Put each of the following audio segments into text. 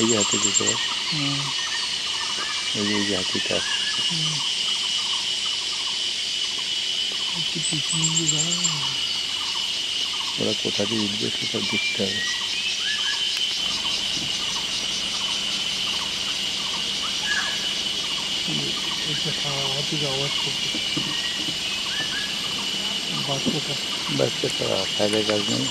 এই যে হাতি দিতে পার হুম, এই যে এই যে হাতিটা হুম। একটু পিছন দিয়ে দাঁড়াবে না? ওরা কোথা দিয়ে উঠবে সেটা দেখতে হবে এটা হাতির আওয়াজ করছে বাচ্চাটা বাচ্চাটা ফায়দার কাজ নেই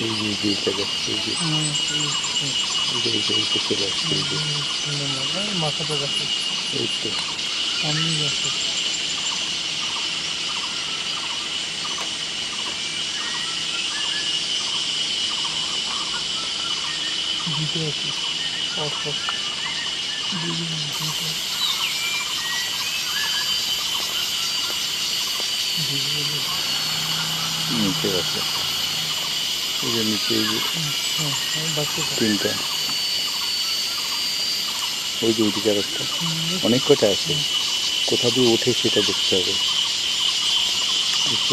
CGD とか CG。いろいろ出てくる CG。で、এই যে নিচে এই যে বাচ্চাটা তিনটা ওই যে ওইদিকে আর একটা অনেক কটা আছে। কোথা দিয়ে ওঠে সেটা দেখতে হবে। বুঝতে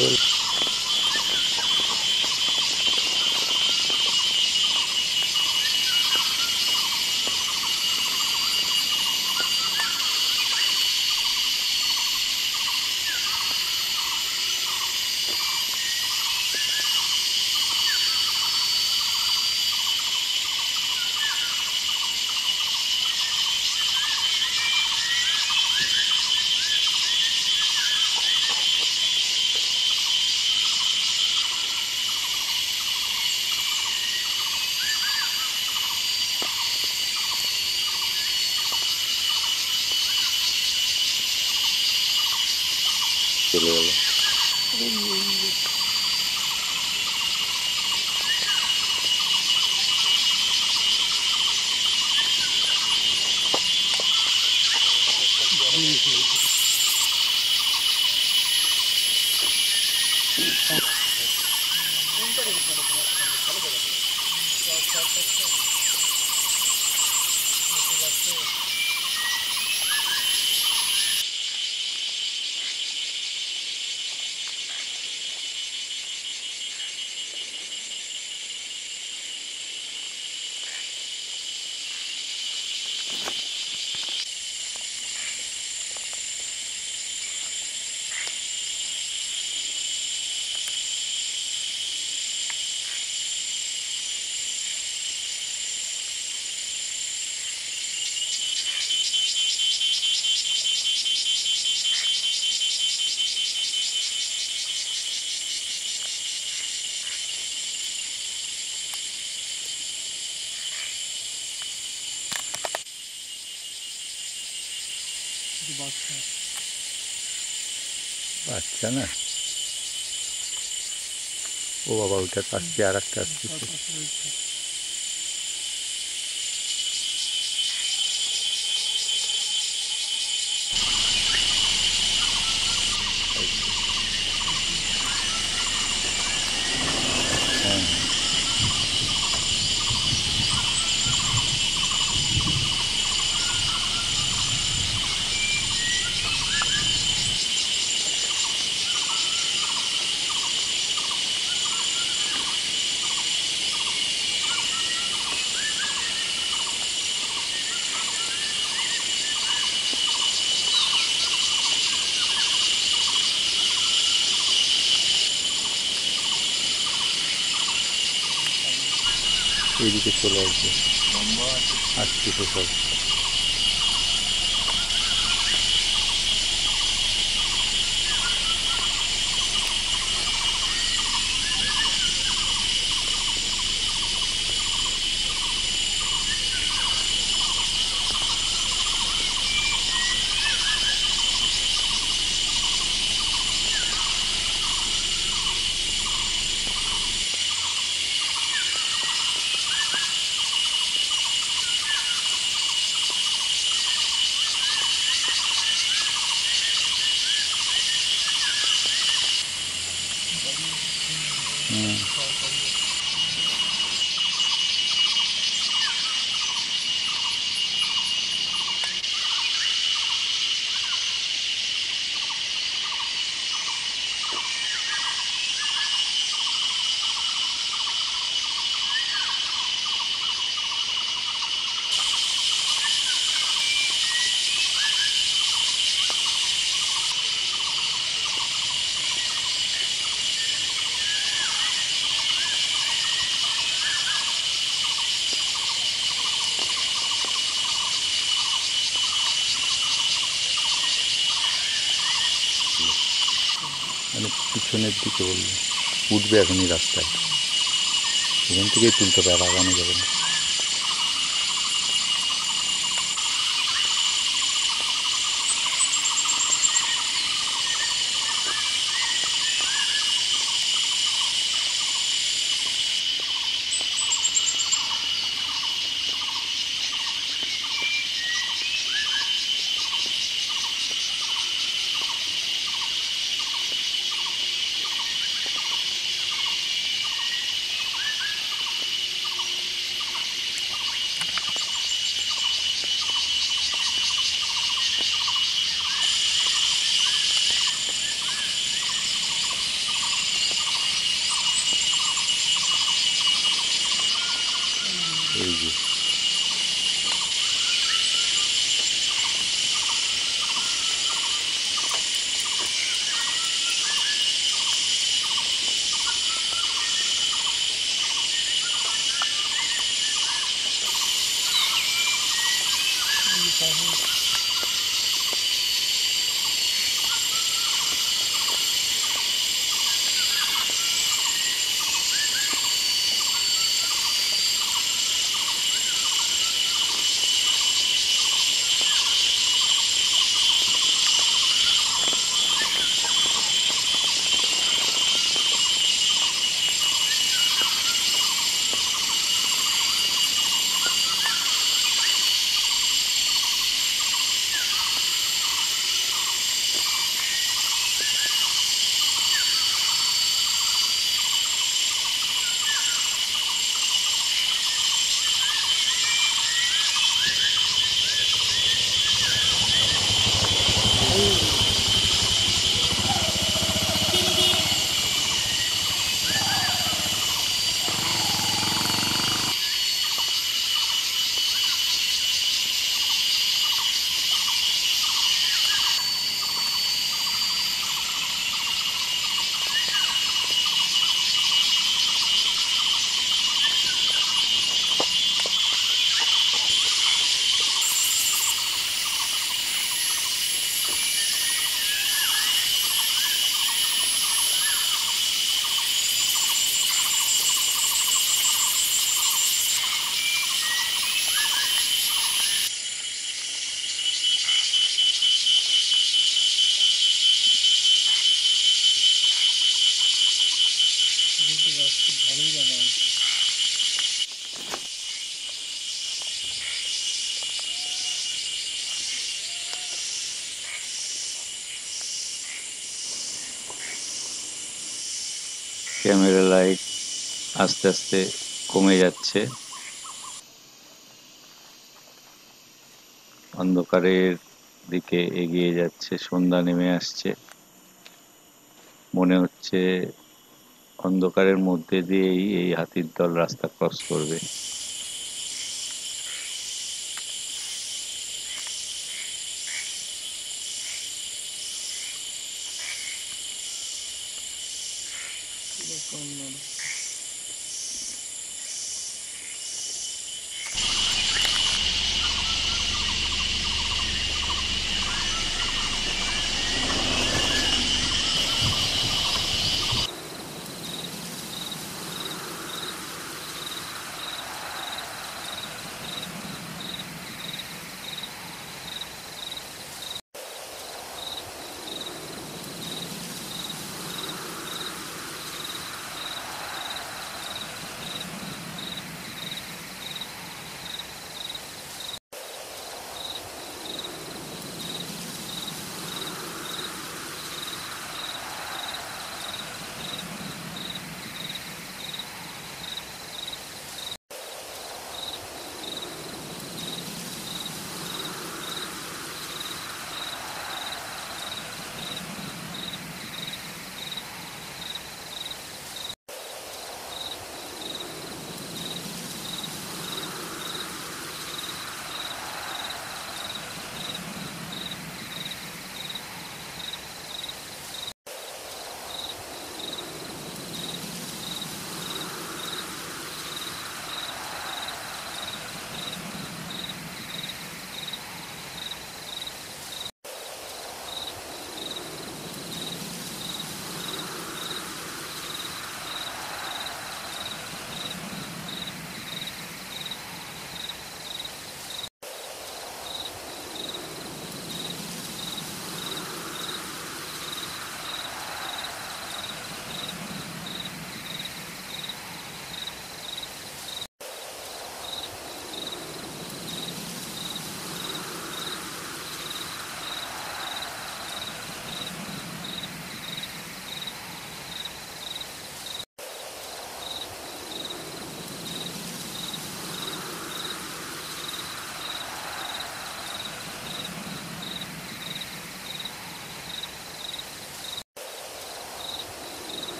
Thank you. baksana. Baksana. O babalık kaç yarak kaç. এইদিকে চলে আসবে। আসছে সব। Yeah. পিছনের দিকে বলল উঠবে এখনই রাস্তায়। এখান থেকেই তুলতে হবে আর আগানো যাবে না। ক্যামেরা লাইট আস্তে আস্তে কমে যাচ্ছে। অন্ধকারের দিকে এগিয়ে যাচ্ছে, সন্ধ্যা নেমে আসছে। মনে হচ্ছে অন্ধকারের মধ্যে দিয়েই এই হাতির দল রাস্তা ক্রস করবে।